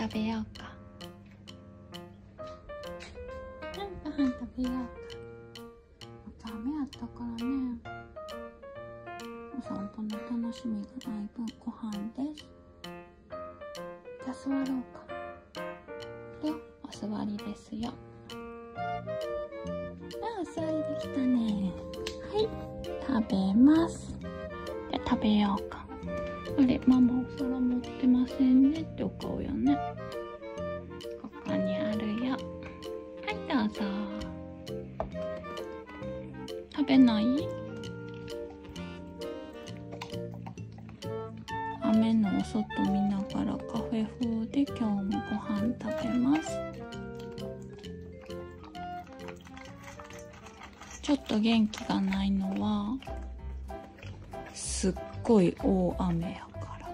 食べようか。ご飯食べようか。雨あったからね。お散歩の楽しみがない分ご飯です。じゃあ座ろうか。よお座りですよ。あお座りできたね。はい。食べます。じゃあ食べようか。あれママお皿持ってませんねってお顔やね。ここにあるよはいどうぞ。食べない？雨のお外見ながらカフェ風で今日もご飯食べます。ちょっと元気がないのはすっごい大雨やから。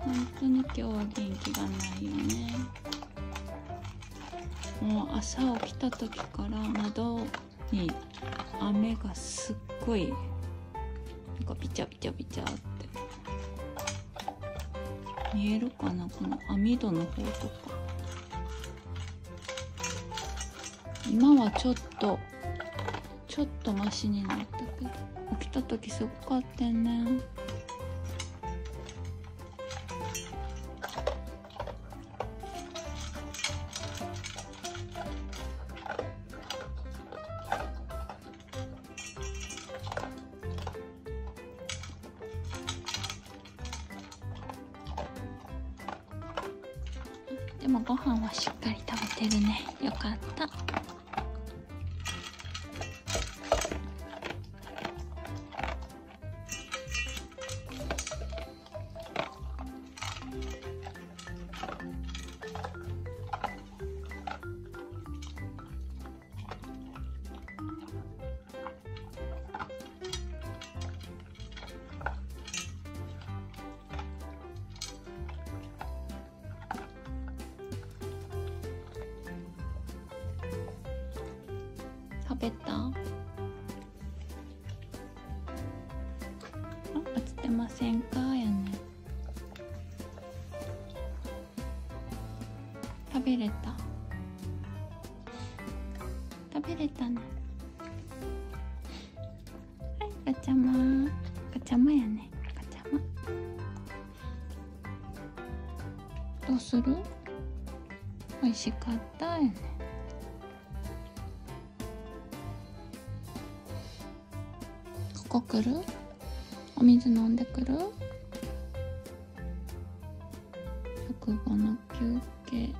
本当に今日は元気がないよね朝起きた時から窓に雨がすっごいなんかビチャビチャビチャって見えるかなこの網戸の方とか。今はちょっとちょっとマシになったけど起きた時すごかったよね。でもご飯はしっかり食べてるね。よかった。食べた？あ映ってませんか？やね。食べれた？食べれたね。はいガチャマ。ガチャマやね。ガチャマ。どうする？美味しかった？やね。ここ来る？お水飲んでくる？食後の休憩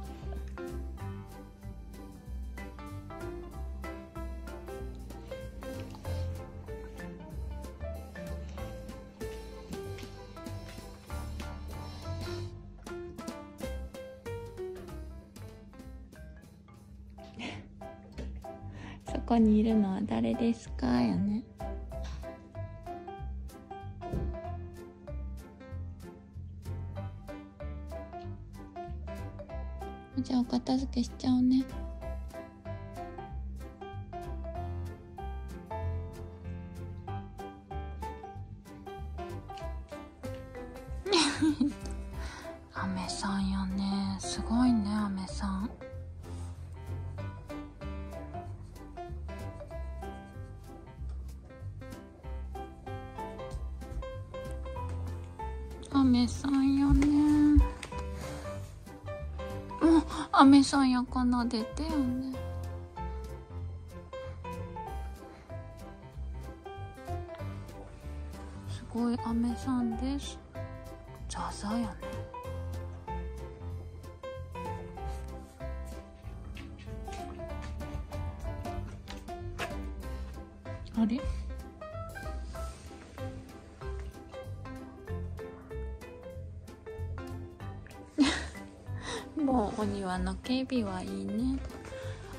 そこにいるのは誰ですか？やねじゃあお片付けしちゃうね。アメさんやね。すごいねアメさん。アメさんよね。もうアメさんやかなでてよね。すごいアメさんです。ザザやね。あれ？お庭の警備はいいね。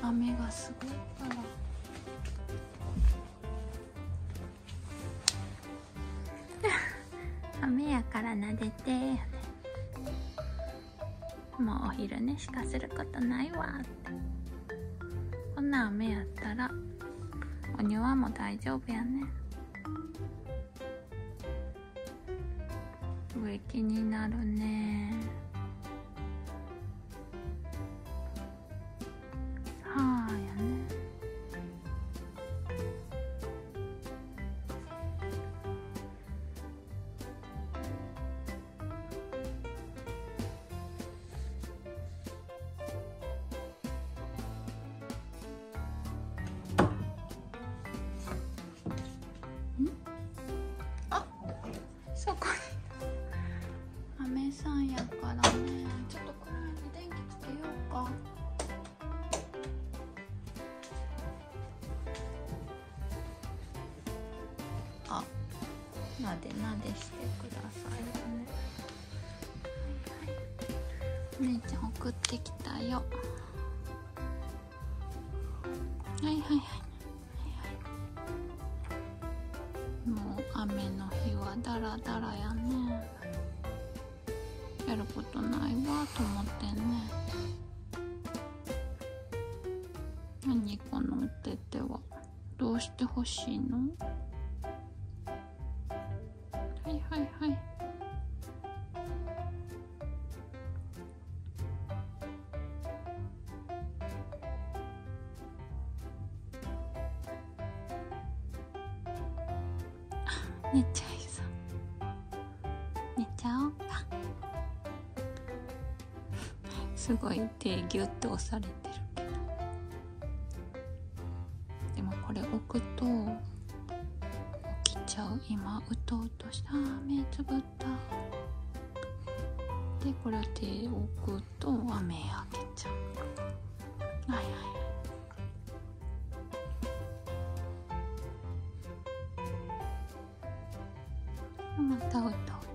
雨がすごいから。雨やからなでて。もうお昼寝しかすることないわって。こんな雨やったらお庭も大丈夫やね。上気になるね。なでなでしてくださいね。はいはい。姉ちゃん送ってきたよ。はいはいはい。もう雨の日はダラダラやね。やることないわと思ってね。何このおてては。どうしてほしいの？はいはいはい。寝ちゃいそう。寝ちゃおうか。すごい手ギュッと押されて。うとうとしたあ目つぶった。でこれを手置くと雨開けちゃう。はいはいまたうとう